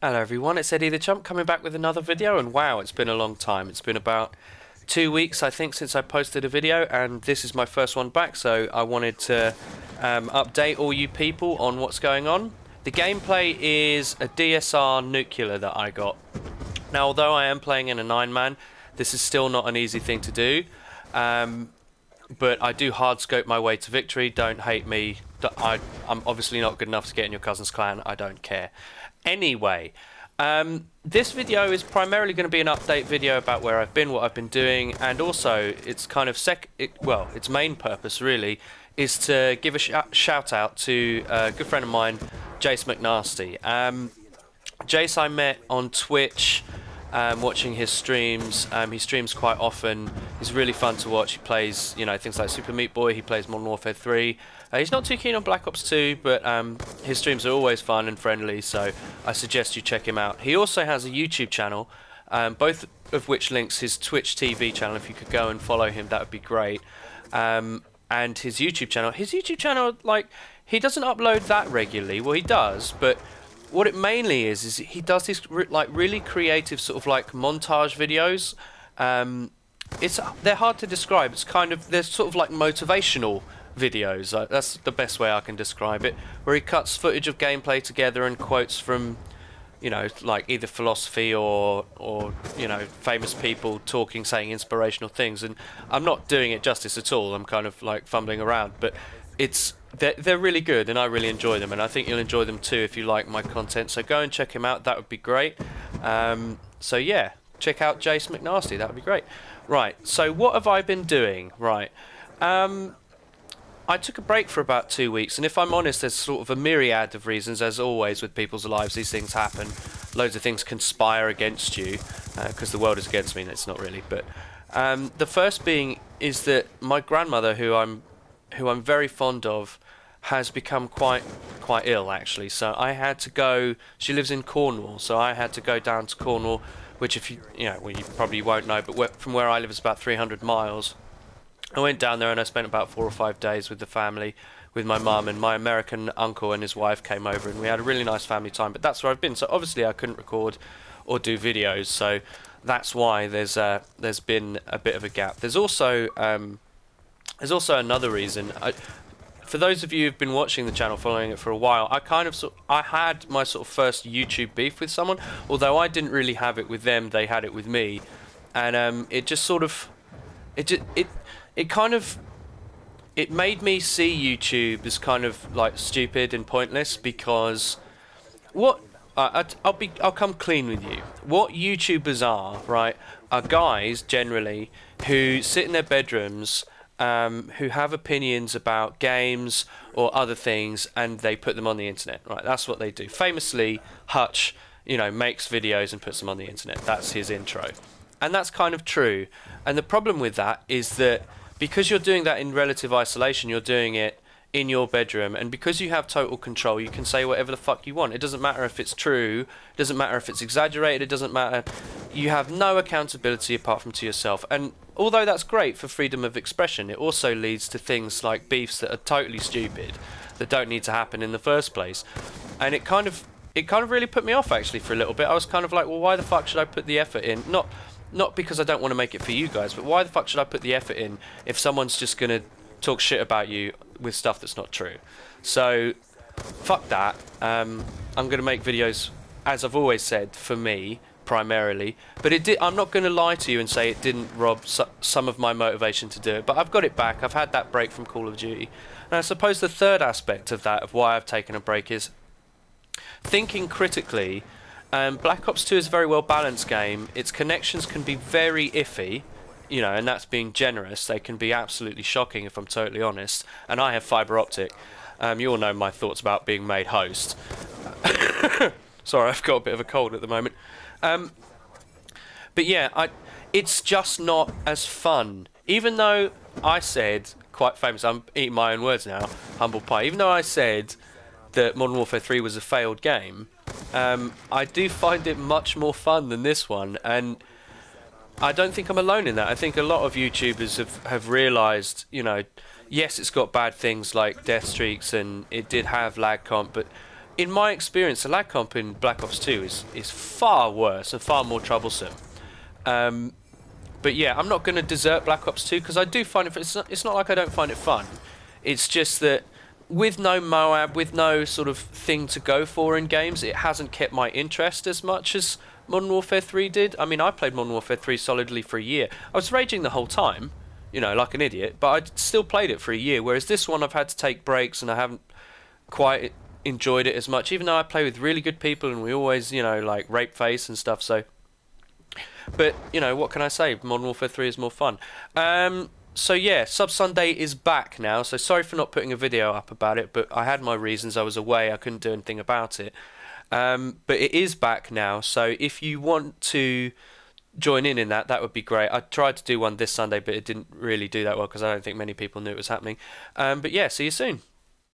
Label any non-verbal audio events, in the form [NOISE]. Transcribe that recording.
Hello everyone, it's Eddy the Chump coming back with another video and wow, it's been a long time. It's been about two weeks I think since I posted a video and this is my first one back so I wanted to um, update all you people on what's going on. The gameplay is a DSR nuclear that I got. Now although I am playing in a 9-man, this is still not an easy thing to do. Um, but I do hard scope my way to victory, don't hate me. I, I'm obviously not good enough to get in your cousin's clan, I don't care. Anyway, um, this video is primarily going to be an update video about where I've been, what I've been doing, and also it's kind of sec. It, well, its main purpose really is to give a sh shout out to a good friend of mine, Jace McNasty. Um, Jace I met on Twitch. Um, watching his streams. Um, he streams quite often. He's really fun to watch. He plays, you know, things like Super Meat Boy. He plays Modern Warfare 3. Uh, he's not too keen on Black Ops 2, but um, his streams are always fun and friendly, so I suggest you check him out. He also has a YouTube channel, um, both of which links his Twitch TV channel. If you could go and follow him, that would be great. Um, and his YouTube channel. His YouTube channel, like, he doesn't upload that regularly. Well, he does, but what it mainly is is he does these re like really creative sort of like montage videos. Um, it's they're hard to describe. It's kind of they're sort of like motivational videos. Uh, that's the best way I can describe it. Where he cuts footage of gameplay together and quotes from, you know, like either philosophy or or you know famous people talking, saying inspirational things. And I'm not doing it justice at all. I'm kind of like fumbling around, but it's they're, they're really good and I really enjoy them and I think you'll enjoy them too if you like my content. So go and check him out. That would be great. Um, so yeah check out Jace McNasty. That would be great. Right. So what have I been doing? Right. Um, I took a break for about two weeks, and if I'm honest, there's sort of a myriad of reasons, as always with people's lives. These things happen. Loads of things conspire against you, because uh, the world is against me, and it's not really. But um, the first being is that my grandmother, who I'm, who I'm very fond of, has become quite, quite ill actually. So I had to go. She lives in Cornwall, so I had to go down to Cornwall, which if you, you know, well, you probably won't know, but where, from where I live is about 300 miles. I went down there and I spent about four or five days with the family, with my mum and my American uncle and his wife came over and we had a really nice family time. But that's where I've been. So obviously I couldn't record or do videos. So that's why there's uh, there's been a bit of a gap. There's also um, there's also another reason. I, for those of you who've been watching the channel, following it for a while, I kind of sort, I had my sort of first YouTube beef with someone. Although I didn't really have it with them, they had it with me, and um, it just sort of it just, it it kind of it made me see YouTube as kind of like stupid and pointless because what I, will be I'll come clean with you. What YouTubers are, right, are guys generally who sit in their bedrooms, um, who have opinions about games or other things, and they put them on the internet. Right, that's what they do. Famously, Hutch, you know, makes videos and puts them on the internet. That's his intro, and that's kind of true. And the problem with that is that because you're doing that in relative isolation, you're doing it in your bedroom, and because you have total control, you can say whatever the fuck you want. It doesn't matter if it's true, it doesn't matter if it's exaggerated, it doesn't matter. You have no accountability apart from to yourself. And although that's great for freedom of expression, it also leads to things like beefs that are totally stupid, that don't need to happen in the first place. And it kind of it kind of really put me off actually for a little bit. I was kind of like, well, why the fuck should I put the effort in? Not not because I don't want to make it for you guys, but why the fuck should I put the effort in if someone's just going to talk shit about you with stuff that's not true? So, fuck that. Um, I'm going to make videos, as I've always said, for me primarily. But it did. I'm not going to lie to you and say it didn't rob some of my motivation to do it. But I've got it back. I've had that break from Call of Duty. And I suppose the third aspect of that, of why I've taken a break, is thinking critically um, Black Ops 2 is a very well balanced game. Its connections can be very iffy, you know, and that's being generous. They can be absolutely shocking if I'm totally honest. And I have fibre optic. Um, you all know my thoughts about being made host. [COUGHS] Sorry, I've got a bit of a cold at the moment. Um, but yeah, I, it's just not as fun. Even though I said, quite famous, I'm eating my own words now, humble pie, even though I said that Modern Warfare 3 was a failed game, um, I do find it much more fun than this one, and I don't think I'm alone in that. I think a lot of YouTubers have, have realised, you know, yes, it's got bad things like death streaks, and it did have lag comp, but in my experience, the lag comp in Black Ops 2 is is far worse and far more troublesome. Um, but yeah, I'm not going to desert Black Ops 2 because I do find it. It's not, it's not like I don't find it fun. It's just that with no MOAB, with no sort of thing to go for in games, it hasn't kept my interest as much as Modern Warfare 3 did. I mean, I played Modern Warfare 3 solidly for a year. I was raging the whole time, you know, like an idiot, but I still played it for a year. Whereas this one, I've had to take breaks and I haven't quite enjoyed it as much, even though I play with really good people and we always, you know, like rape face and stuff. So, but you know, what can I say? Modern Warfare 3 is more fun. Um, so yeah, Sub Sunday is back now. So sorry for not putting a video up about it, but I had my reasons. I was away. I couldn't do anything about it. Um, but it is back now. So if you want to join in in that, that would be great. I tried to do one this Sunday, but it didn't really do that well because I don't think many people knew it was happening. Um, but yeah, see you soon.